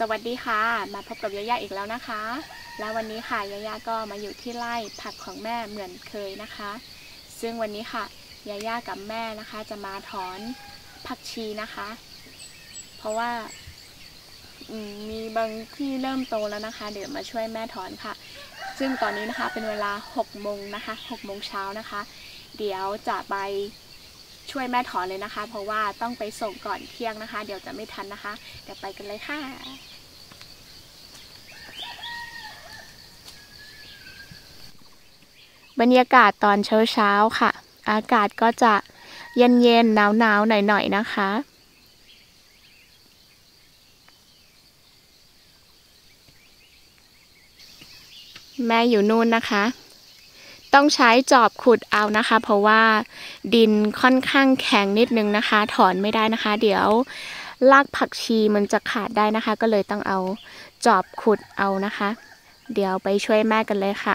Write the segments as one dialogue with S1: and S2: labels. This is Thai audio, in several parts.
S1: สวัสดีค่ะ มาพบกับยายาอีกแล้วนะคะ แล้ววันนี้ค่ะยายาก็มาอยู่ที่ไร่ผักของแม่เหมือนเคยนะคะ ซึ่งวันนี้ค่ะยายากับแม่นะคะจะมาถอนผักชีนะคะ เพราะว่ามมีบางที่เริ่มโตแล้วนะคะ เดี๋ยวมาช่วยแม่ถอนค่ะ ซึ่งตอนนี้นะคะเป็นเวลา6โมงนะคะ6โมงเช้านะคะ เดี๋ยวจะไป ช่วยแม่ถอนเลยนะคะ เพราะว่าต้องไปส่งก่อนเที่ยงนะคะ เดี๋ยวจะไม่ทันนะคะ เดี๋ยวไปกันเลยค่ะบรรยากาศตอนเช้าๆค่ะ อากาศก็จะเย็นเย็นหนาวๆหน่อยหน่อยๆนะคะ แม่อยู่นู่นนะคะ ต้องใช้จอบขุดเอานะคะ เพราะว่าดินค่อนข้างแข็งนิดนึงนะคะ ถอนไม่ได้นะคะ เดี๋ยวรากผักชีมันจะขาดได้นะคะ ก็เลยต้องเอาจอบขุดเอานะคะ เดี๋ยวไปช่วยแม่กันเลยค่ะ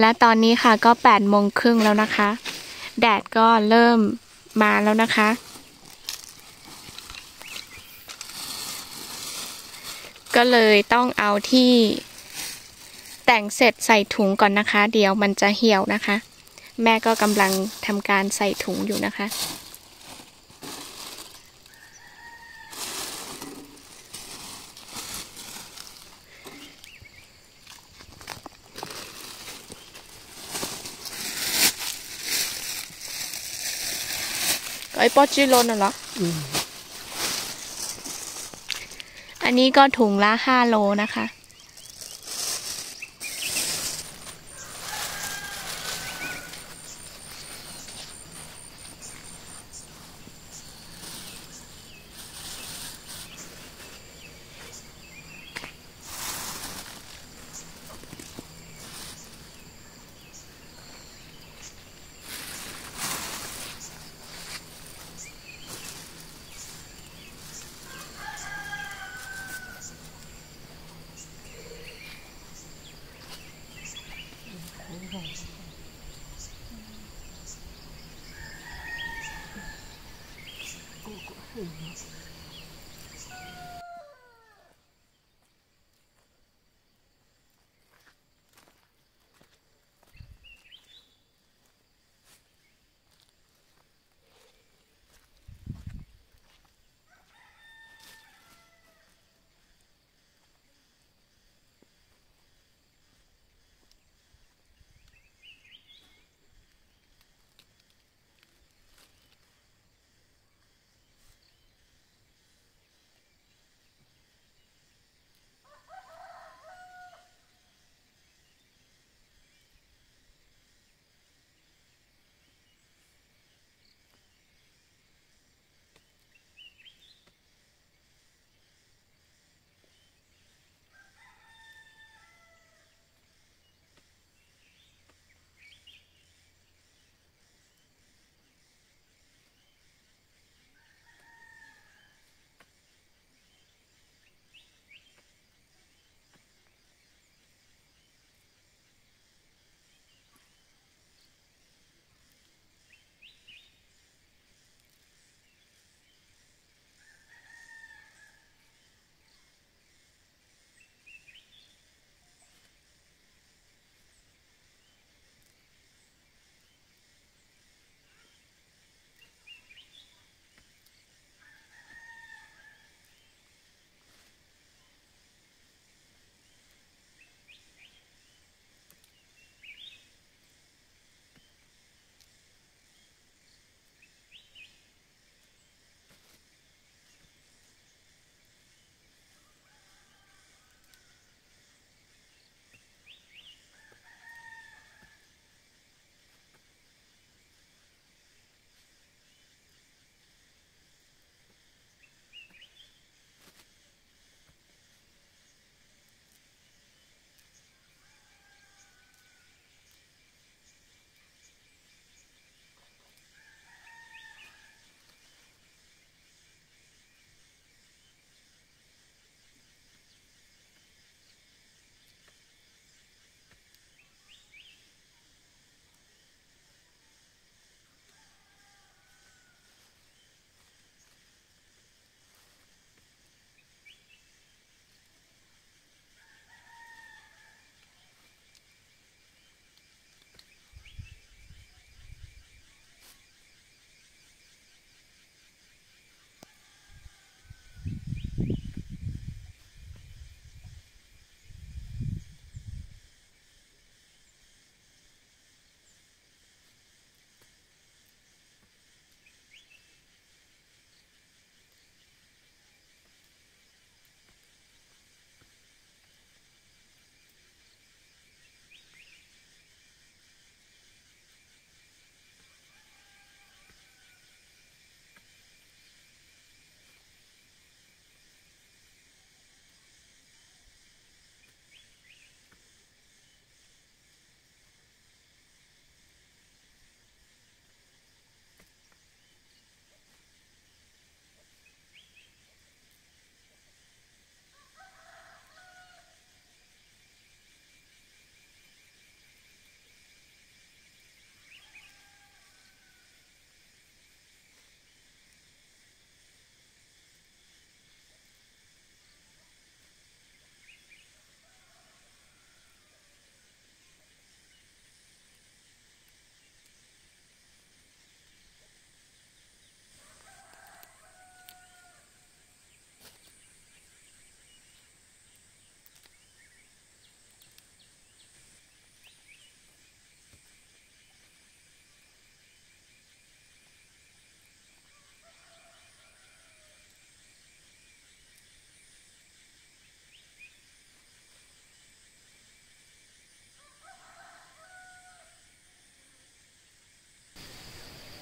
S1: และตอนนี้ค่ะก็8ปดโมงครึ่งแล้วนะคะ แดดก็เริ่มมาแล้วนะคะ ก็เลยต้องเอาที่แต่งเสร็จใส่ถุงก่อนนะคะ เดี๋ยวมันจะเหี่ยวนะคะ แม่ก็กำลังทำการใส่ถุงอยู่นะคะ ไอ้ปอจิโรนน่ะเหรอออันนี้ก็ถุงละห้าโลนะคะ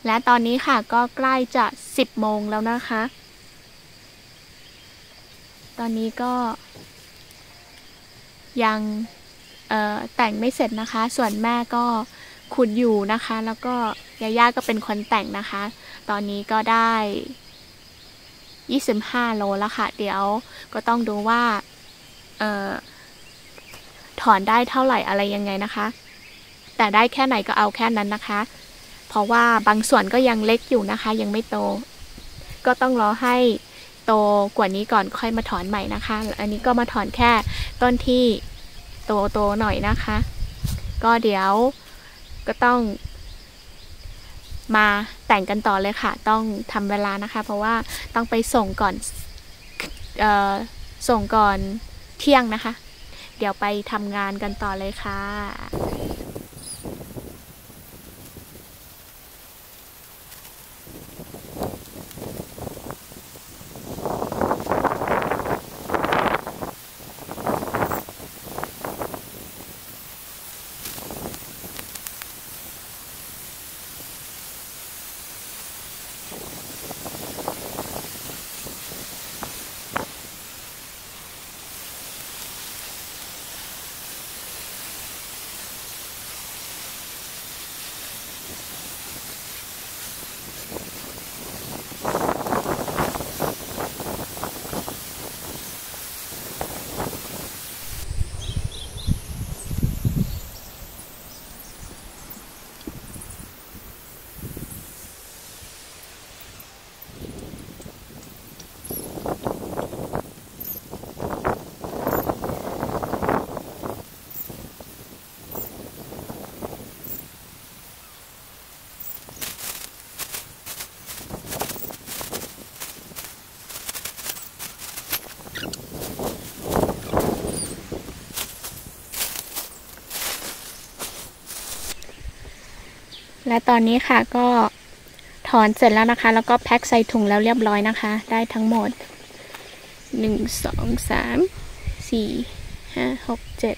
S1: และตอนนี้ค่ะก็ใกล้จะ 10 โมงแล้วนะคะ ตอนนี้ก็ ยังแต่งไม่เสร็จนะคะ ส่วนแม่ก็ขุดอยู่นะคะ แล้วก็ยาย่าก็เป็นคนแต่งนะคะ ตอนนี้ก็ได้ 25 โลแล้วค่ะ เดี๋ยวก็ต้องดูว่าออถอนได้เท่าไหร่อะไรยังไงนะคะ แต่ได้แค่ไหนก็เอาแค่นั้นนะคะ เพราะว่าบางส่วนก็ยังเล็กอยู่นะคะ ยังไม่โต ก็ต้องรอให้โตกว่านี้ก่อนค่อยมาถอนใหม่นะคะ อันนี้ก็มาถอนแค่ต้นที่โตโตหน่อยนะคะ ก็เดี๋ยวก็ต้อง มาแต่งกันต่อเลยค่ะ ต้องทำเวลานะคะ เพราะว่าต้องไปส่งก่อนออส่งก่อนเที่ยงนะคะ เดี๋ยวไปทำงานกันต่อเลยค่ะ และตอนนี้ค่ะก็ถอนเสร็จแล้วนะคะ แล้วก็แพ็คใส่ถุงแล้วเรียบร้อยนะคะ ได้ทั้งหมดหนึ่งสองสามสี่ห้าหกเจ็ด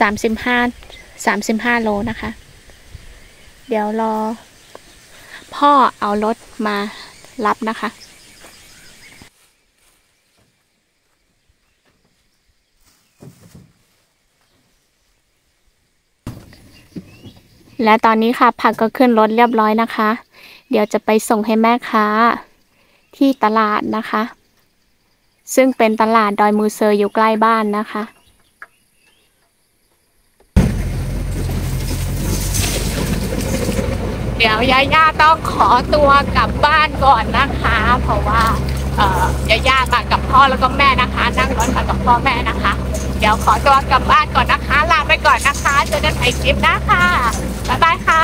S1: สามสิบห้าสามสิบห้าโลนะคะ เดี๋ยวรอพ่อเอารถมารับนะคะ และตอนนี้ค่ะผักก็ขึ้นรถเรียบร้อยนะคะ เดี๋ยวจะไปส่งให้แม่ค้าที่ตลาดนะคะ ซึ่งเป็นตลาดดอยมูเซอร์อยู่ใกล้บ้านนะคะเดี๋ยวยาย่าต้องขอตัวกลับบ้านก่อนนะคะ เพราะว่าเอ่อยาย่ามากับพ่อแล้วก็แม่นะคะ นั่งรถมากับพ่อแม่นะคะ เดี๋ยวขอตัวกลับบ้านก่อนนะคะ ลาไปก่อนนะคะเจอกันใหม่คลิปหน้าค่ะ บ๊ายบายค่ะ